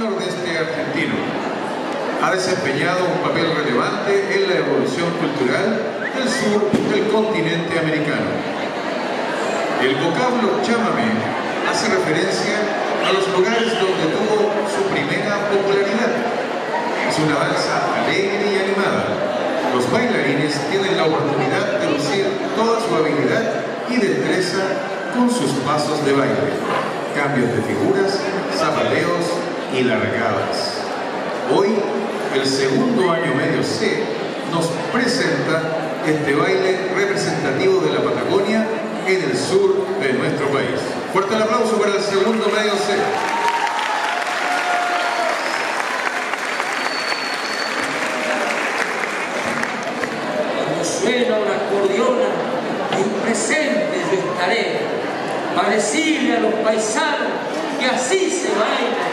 nordeste argentino. Ha desempeñado un papel relevante en la evolución cultural del sur del continente americano. El vocablo chamamé hace referencia a los lugares donde tuvo su primera popularidad. Es una danza alegre y animada. Los bailarines tienen la oportunidad de lucir toda su habilidad y destreza con sus pasos de baile, cambios de figuras, zapaleos y largadas. Hoy, el segundo año medio C nos presenta este baile representativo de la Patagonia en el sur de nuestro país. Fuerte el aplauso para el segundo medio C. Cuando suena una acordeona, en presente yo estaré, para decirle a los paisanos que así se baila.